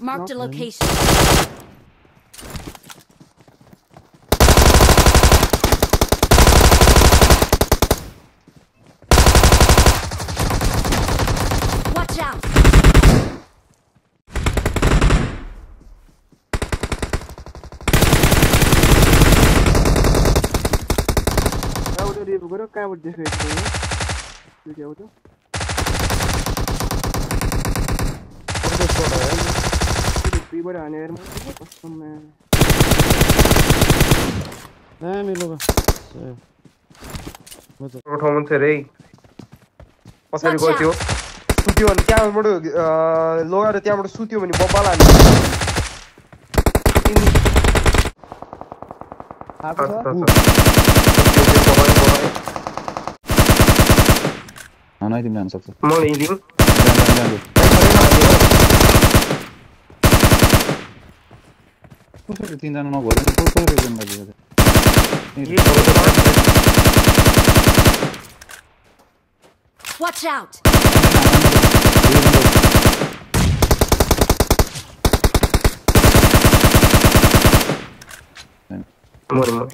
Marked a Knock. location. Watch out! एउटा रिभ गऱ्यो कहाँबाट देखेको थियो त्यो क्या हो igual a never pasarme. Eh, mi loco. उठाउनु थियो अरे है पछाडि गयो त्यो सुत्यो भने त्यहाँबाट लगाएर त्यहाँबाट सुत्यो भने बब्बाल हामी मलाई ಪುಲ್ಸರ್ ತಿಂದ ನಾನು ಹೋಗೋದು ಪುಲ್ಸರ್ ಇದನ್ನ ಬಂದಿದೆ Watch out! One more.